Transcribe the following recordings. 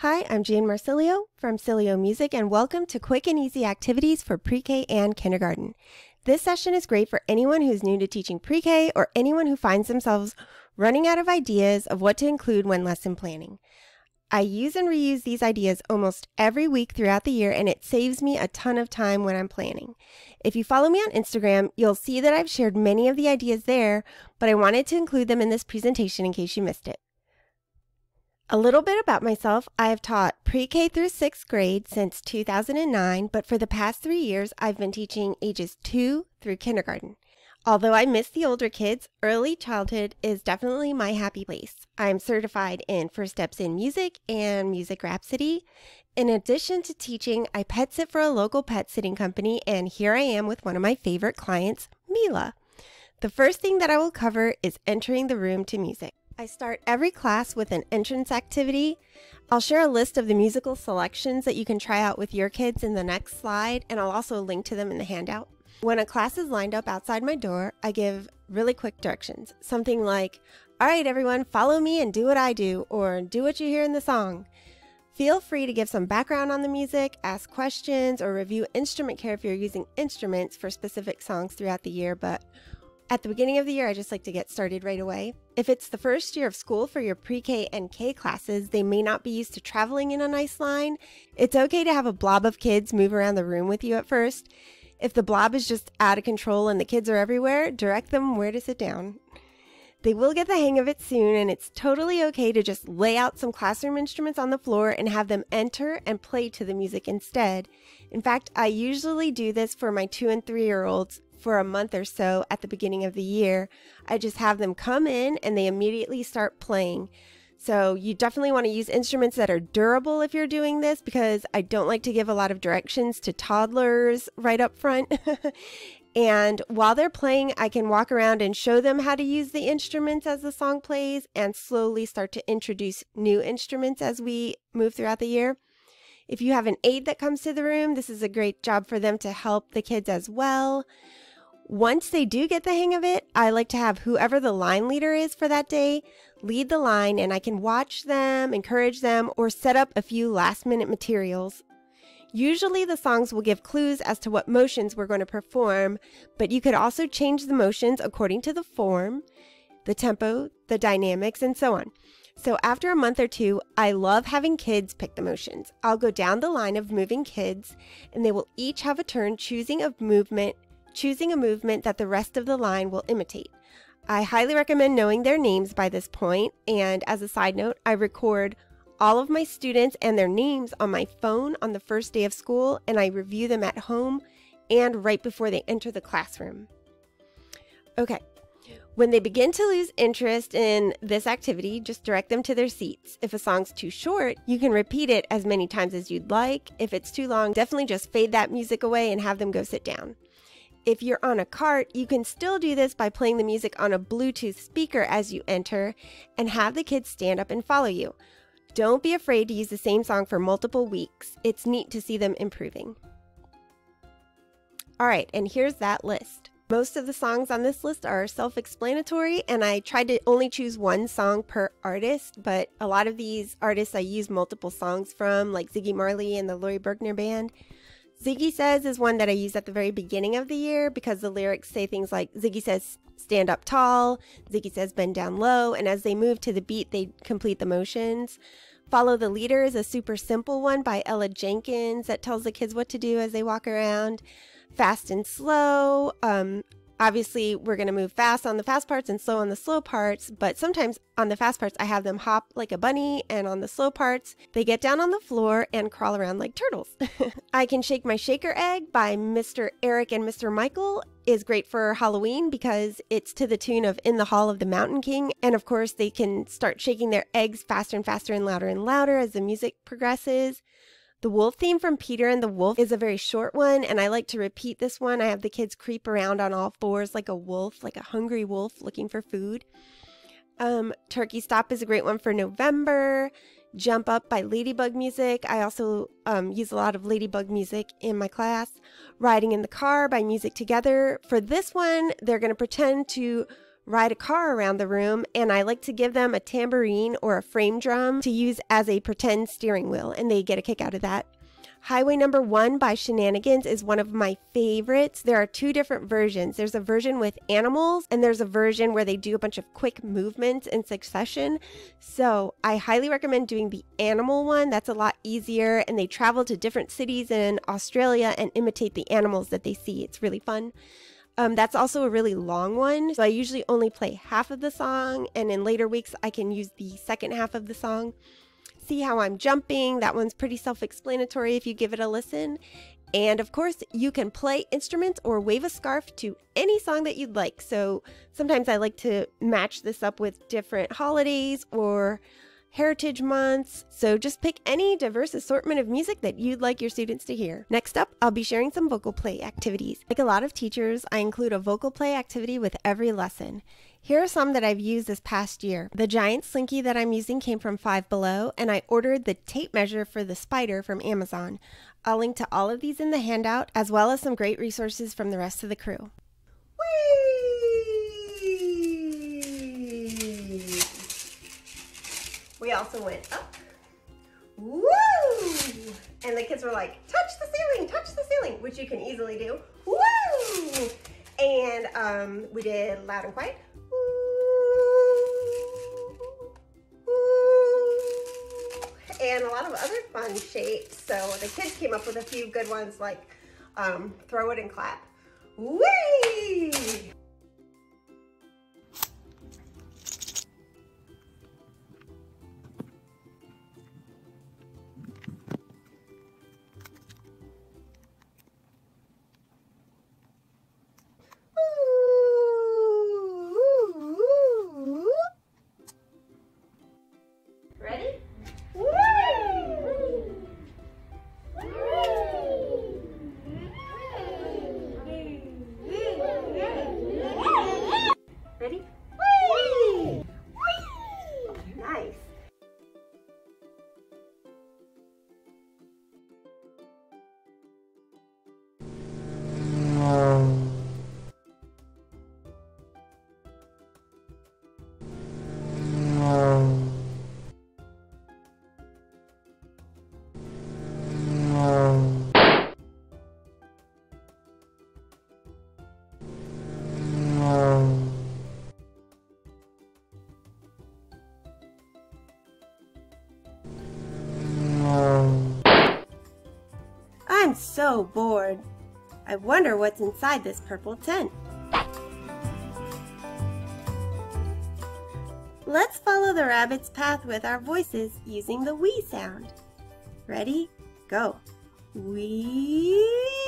Hi, I'm Jane Marsilio from SillyO Music, and welcome to Quick and Easy Activities for Pre-K and Kindergarten. This session is great for anyone who's new to teaching pre-K or anyone who finds themselves running out of ideas of what to include when lesson planning. I use and reuse these ideas almost every week throughout the year, and it saves me a ton of time when I'm planning. If you follow me on Instagram, you'll see that I've shared many of the ideas there, but I wanted to include them in this presentation in case you missed it. A little bit about myself. I have taught pre-K through 6th grade since 2009, but for the past three years, I've been teaching ages 2 through kindergarten. Although I miss the older kids, early childhood is definitely my happy place. I'm certified in First Steps in Music and Music Rhapsody. In addition to teaching, I pet sit for a local pet sitting company, and here I am with one of my favorite clients, Mila. The first thing that I will cover is entering the room to music. I start every class with an entrance activity. I'll share a list of the musical selections that you can try out with your kids in the next slide, and I'll also link to them in the handout. When a class is lined up outside my door, I give really quick directions. Something like, all right, everyone, follow me and do what I do, or do what you hear in the song. Feel free to give some background on the music, ask questions, or review instrument care if you're using instruments for specific songs throughout the year, but at the beginning of the year, I just like to get started right away. If it's the first year of school for your pre K and K classes, they may not be used to traveling in a nice line. It's okay to have a blob of kids move around the room with you at first. If the blob is just out of control and the kids are everywhere, direct them where to sit down. They will get the hang of it soon, and it's totally okay to just lay out some classroom instruments on the floor and have them enter and play to the music instead. In fact, I usually do this for my two and three year olds for a month or so at the beginning of the year. I just have them come in and they immediately start playing. So you definitely want to use instruments that are durable if you're doing this because I don't like to give a lot of directions to toddlers right up front. and while they're playing, I can walk around and show them how to use the instruments as the song plays and slowly start to introduce new instruments as we move throughout the year. If you have an aide that comes to the room, this is a great job for them to help the kids as well. Once they do get the hang of it, I like to have whoever the line leader is for that day lead the line and I can watch them, encourage them, or set up a few last minute materials. Usually the songs will give clues as to what motions we're going to perform, but you could also change the motions according to the form, the tempo, the dynamics, and so on. So after a month or two, I love having kids pick the motions. I'll go down the line of moving kids, and they will each have a turn choosing a movement choosing a movement that the rest of the line will imitate. I highly recommend knowing their names by this point, and as a side note, I record all of my students and their names on my phone on the first day of school, and I review them at home and right before they enter the classroom. Okay, when they begin to lose interest in this activity, just direct them to their seats. If a song's too short, you can repeat it as many times as you'd like. If it's too long, definitely just fade that music away and have them go sit down. If you're on a cart, you can still do this by playing the music on a Bluetooth speaker as you enter and have the kids stand up and follow you. Don't be afraid to use the same song for multiple weeks. It's neat to see them improving. All right, and here's that list. Most of the songs on this list are self explanatory, and I tried to only choose one song per artist, but a lot of these artists I use multiple songs from, like Ziggy Marley and the Laurie Berkner Band. Ziggy Says is one that I use at the very beginning of the year because the lyrics say things like Ziggy says stand up tall, Ziggy says bend down low, and as they move to the beat, they complete the motions. Follow the Leader is a super simple one by Ella Jenkins that tells the kids what to do as they walk around. Fast and Slow, um, obviously we're going to move fast on the fast parts and slow on the slow parts, but sometimes on the fast parts I have them hop like a bunny and on the slow parts they get down on the floor and crawl around like turtles. I Can Shake My Shaker Egg by Mr. Eric and Mr. Michael is great for Halloween because it's to the tune of In the Hall of the Mountain King and of course they can start shaking their eggs faster and faster and louder and louder as the music progresses. The wolf theme from Peter and the Wolf is a very short one, and I like to repeat this one. I have the kids creep around on all fours like a wolf, like a hungry wolf looking for food. Um, Turkey Stop is a great one for November. Jump Up by Ladybug Music. I also um, use a lot of Ladybug music in my class. Riding in the Car by Music Together. For this one, they're going to pretend to ride a car around the room, and I like to give them a tambourine or a frame drum to use as a pretend steering wheel, and they get a kick out of that. Highway Number One by Shenanigans is one of my favorites. There are two different versions. There's a version with animals, and there's a version where they do a bunch of quick movements in succession. So I highly recommend doing the animal one. That's a lot easier, and they travel to different cities in Australia and imitate the animals that they see. It's really fun. Um, that's also a really long one. So I usually only play half of the song, and in later weeks, I can use the second half of the song see how I'm jumping. That one's pretty self explanatory if you give it a listen. And of course, you can play instruments or wave a scarf to any song that you'd like. So sometimes I like to match this up with different holidays or heritage months. So just pick any diverse assortment of music that you'd like your students to hear. Next up, I'll be sharing some vocal play activities. Like a lot of teachers, I include a vocal play activity with every lesson. Here are some that I've used this past year. The giant slinky that I'm using came from Five Below, and I ordered the tape measure for the spider from Amazon. I'll link to all of these in the handout, as well as some great resources from the rest of the crew. Also went up. Woo! And the kids were like, touch the ceiling, touch the ceiling, which you can easily do. Woo! And um, we did loud and quiet. and a lot of other fun shapes. So the kids came up with a few good ones like um, throw it and clap. Whee! So bored. I wonder what's inside this purple tent. Let's follow the rabbit's path with our voices using the wee sound. Ready? Go. Wee.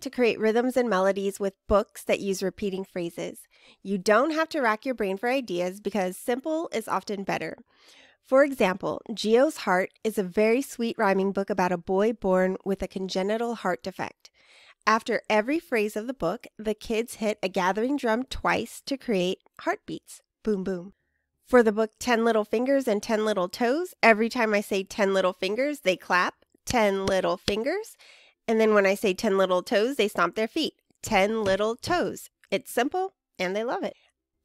To create rhythms and melodies with books that use repeating phrases. You don't have to rack your brain for ideas because simple is often better. For example, Geo's Heart is a very sweet rhyming book about a boy born with a congenital heart defect. After every phrase of the book, the kids hit a gathering drum twice to create heartbeats. Boom, boom. For the book 10 Little Fingers and 10 Little Toes, every time I say 10 little fingers, they clap 10 little fingers. And then when I say 10 little toes, they stomp their feet 10 little toes. It's simple, and they love it.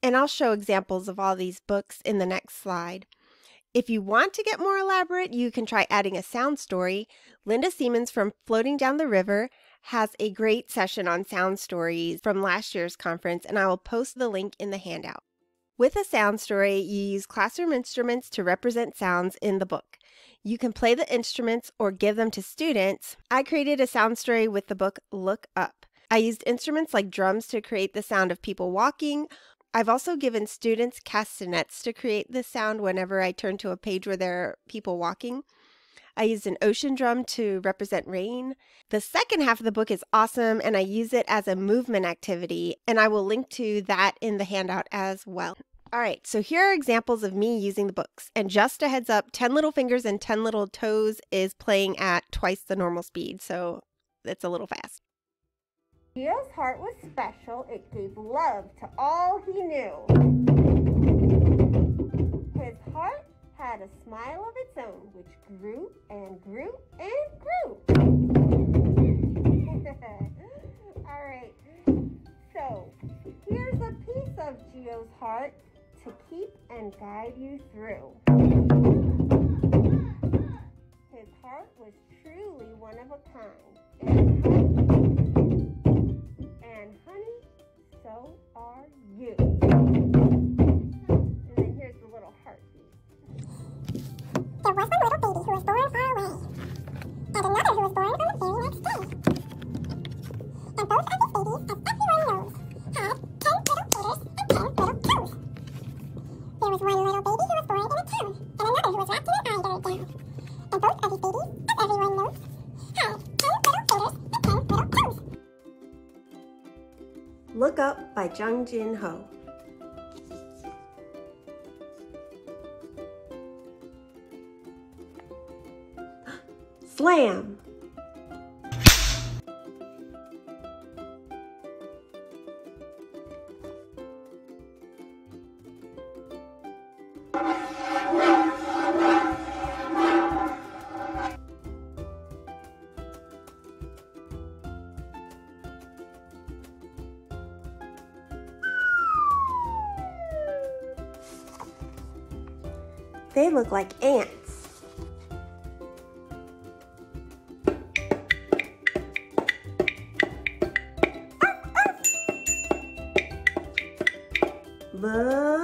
And I'll show examples of all these books in the next slide. If you want to get more elaborate, you can try adding a sound story. Linda Siemens from Floating Down the River has a great session on sound stories from last year's conference, and I will post the link in the handout. With a sound story, you use classroom instruments to represent sounds in the book. You can play the instruments or give them to students. I created a sound story with the book Look Up. I used instruments like drums to create the sound of people walking. I've also given students castanets to create the sound whenever I turn to a page where there are people walking. I used an ocean drum to represent rain. The second half of the book is awesome, and I use it as a movement activity, and I will link to that in the handout as well. All right, so here are examples of me using the books. And just a heads up 10 Little Fingers and 10 Little Toes is playing at twice the normal speed, so it's a little fast. Geo's heart was special. It gave love to all he knew. His heart had a smile of its own, which grew and grew and grew. All right, so here's a piece of Geo's heart to keep and guide you through. His heart was truly one of a kind. And, honey, so are you. And then here's the little heartbeat. There was one little baby who was born far away, and another who was born on the very next day. And both of these babies, as everyone knows, by Jung Jin Ho. Slam! Look like ants. Look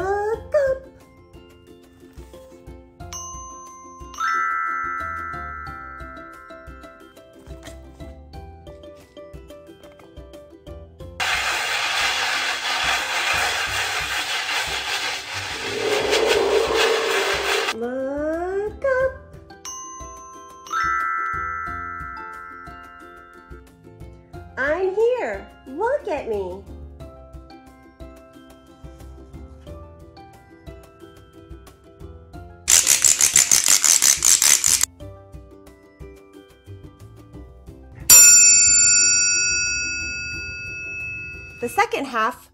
The second half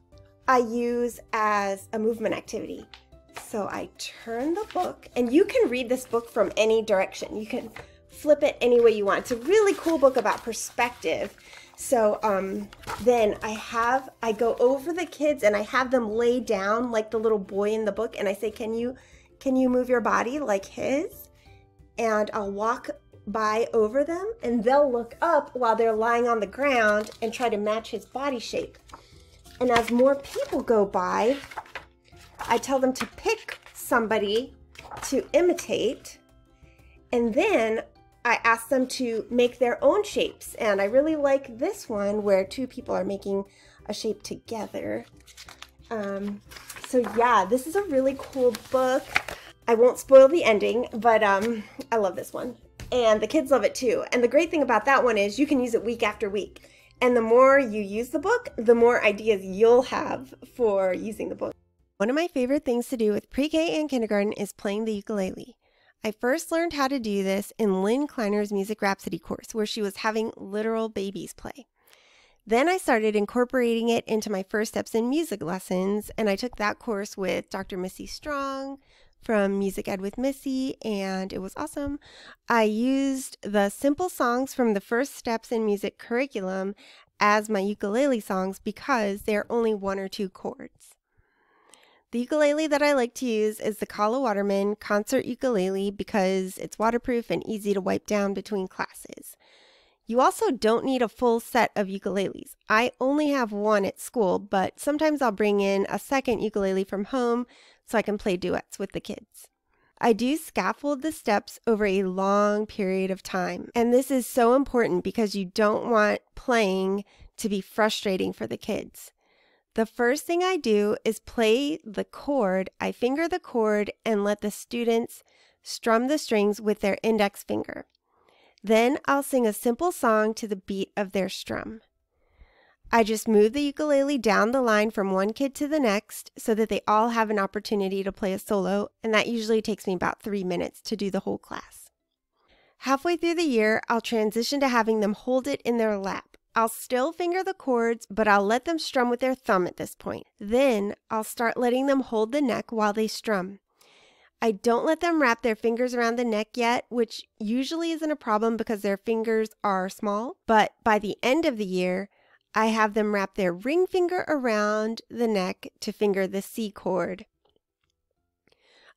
I use as a movement activity. So I turn the book, and you can read this book from any direction. You can flip it any way you want. It's a really cool book about perspective. So um, then I have I go over the kids and I have them lay down like the little boy in the book, and I say, "Can you can you move your body like his?" And I'll walk by over them, and they'll look up while they're lying on the ground and try to match his body shape. And as more people go by, I tell them to pick somebody to imitate, and then I ask them to make their own shapes. And I really like this one where two people are making a shape together. Um, so yeah, this is a really cool book. I won't spoil the ending, but um, I love this one. And the kids love it too. And the great thing about that one is you can use it week after week. And the more you use the book, the more ideas you'll have for using the book. One of my favorite things to do with pre K and kindergarten is playing the ukulele. I first learned how to do this in Lynn Kleiner's Music Rhapsody course, where she was having literal babies play. Then I started incorporating it into my first steps in music lessons, and I took that course with Dr. Missy Strong from Music Ed with Missy, and it was awesome. I used the simple songs from the first steps in music curriculum as my ukulele songs because they're only one or two chords. The ukulele that I like to use is the Kala Waterman concert ukulele because it's waterproof and easy to wipe down between classes. You also don't need a full set of ukuleles. I only have one at school, but sometimes I'll bring in a second ukulele from home so I can play duets with the kids. I do scaffold the steps over a long period of time, and this is so important because you don't want playing to be frustrating for the kids. The first thing I do is play the chord. I finger the chord and let the students strum the strings with their index finger. Then I'll sing a simple song to the beat of their strum. I just move the ukulele down the line from one kid to the next so that they all have an opportunity to play a solo, and that usually takes me about three minutes to do the whole class. Halfway through the year, I'll transition to having them hold it in their lap. I'll still finger the chords, but I'll let them strum with their thumb at this point. Then I'll start letting them hold the neck while they strum. I don't let them wrap their fingers around the neck yet, which usually isn't a problem because their fingers are small. But by the end of the year, I have them wrap their ring finger around the neck to finger the C chord.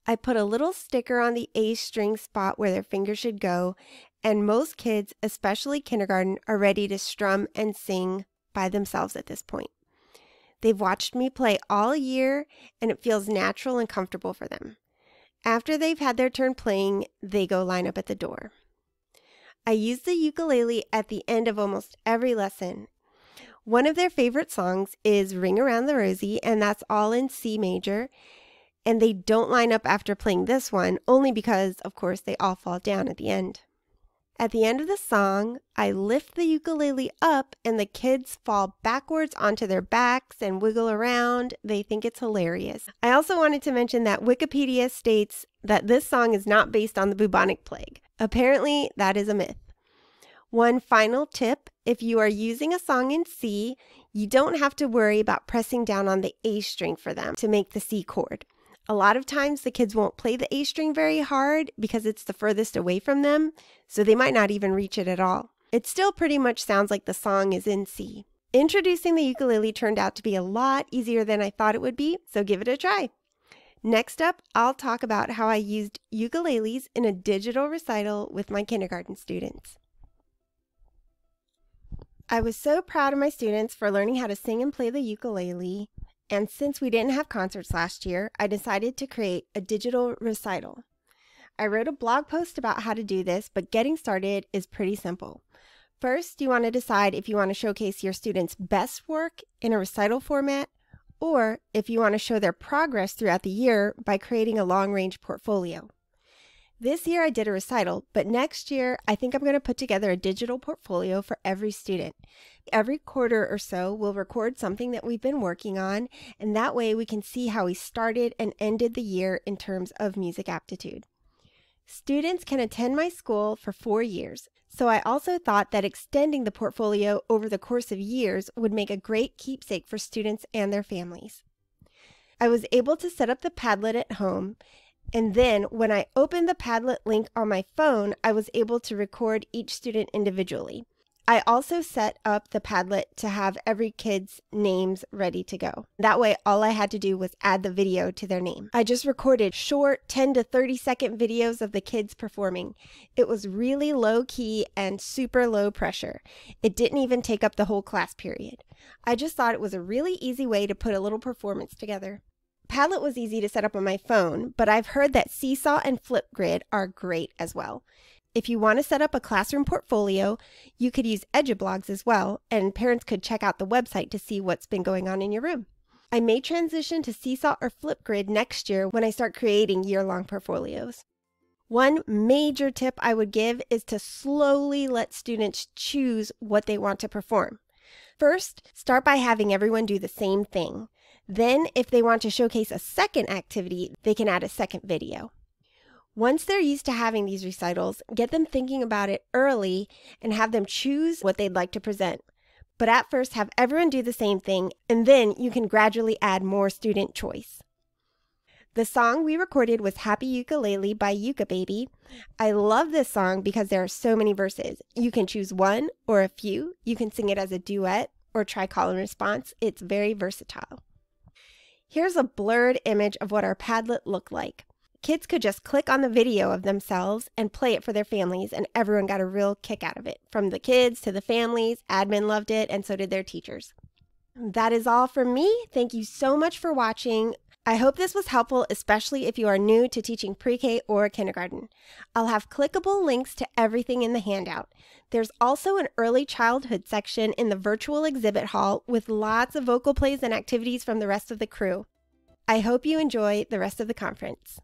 I put a little sticker on the A string spot where their finger should go, and most kids, especially kindergarten, are ready to strum and sing by themselves at this point. They've watched me play all year, and it feels natural and comfortable for them. After they've had their turn playing, they go line up at the door. I use the ukulele at the end of almost every lesson. One of their favorite songs is Ring Around the Rosie, and that's all in C major. And they don't line up after playing this one, only because, of course, they all fall down at the end. At the end of the song, I lift the ukulele up and the kids fall backwards onto their backs and wiggle around. They think it's hilarious. I also wanted to mention that Wikipedia states that this song is not based on the bubonic plague. Apparently, that is a myth. One final tip if you are using a song in C, you don't have to worry about pressing down on the A string for them to make the C chord. A lot of times the kids won't play the A string very hard because it's the furthest away from them, so they might not even reach it at all. It still pretty much sounds like the song is in C. Introducing the ukulele turned out to be a lot easier than I thought it would be, so give it a try. Next up, I'll talk about how I used ukuleles in a digital recital with my kindergarten students. I was so proud of my students for learning how to sing and play the ukulele, and since we didn't have concerts last year, I decided to create a digital recital. I wrote a blog post about how to do this, but getting started is pretty simple. First, you want to decide if you want to showcase your students' best work in a recital format or if you want to show their progress throughout the year by creating a long range portfolio. This year I did a recital, but next year I think I'm going to put together a digital portfolio for every student. Every quarter or so, we'll record something that we've been working on, and that way we can see how we started and ended the year in terms of music aptitude. Students can attend my school for four years, so I also thought that extending the portfolio over the course of years would make a great keepsake for students and their families. I was able to set up the Padlet at home and then when I opened the Padlet link on my phone, I was able to record each student individually. I also set up the Padlet to have every kid's names ready to go. That way, all I had to do was add the video to their name. I just recorded short 10 to 30 second videos of the kids performing. It was really low key and super low pressure. It didn't even take up the whole class period. I just thought it was a really easy way to put a little performance together. Padlet was easy to set up on my phone, but I've heard that Seesaw and Flipgrid are great as well. If you want to set up a classroom portfolio, you could use Edublogs as well, and parents could check out the website to see what's been going on in your room. I may transition to Seesaw or Flipgrid next year when I start creating year long portfolios. One major tip I would give is to slowly let students choose what they want to perform. First, start by having everyone do the same thing. Then, if they want to showcase a second activity, they can add a second video. Once they're used to having these recitals, get them thinking about it early and have them choose what they'd like to present. But at first, have everyone do the same thing, and then you can gradually add more student choice. The song we recorded was Happy Ukulele by Yuka Baby. I love this song because there are so many verses. You can choose one or a few. You can sing it as a duet or and response. It's very versatile. Here's a blurred image of what our Padlet looked like. Kids could just click on the video of themselves and play it for their families, and everyone got a real kick out of it. From the kids to the families, admin loved it, and so did their teachers. That is all from me. Thank you so much for watching. I hope this was helpful, especially if you are new to teaching pre K or kindergarten. I'll have clickable links to everything in the handout. There's also an early childhood section in the virtual exhibit hall with lots of vocal plays and activities from the rest of the crew. I hope you enjoy the rest of the conference.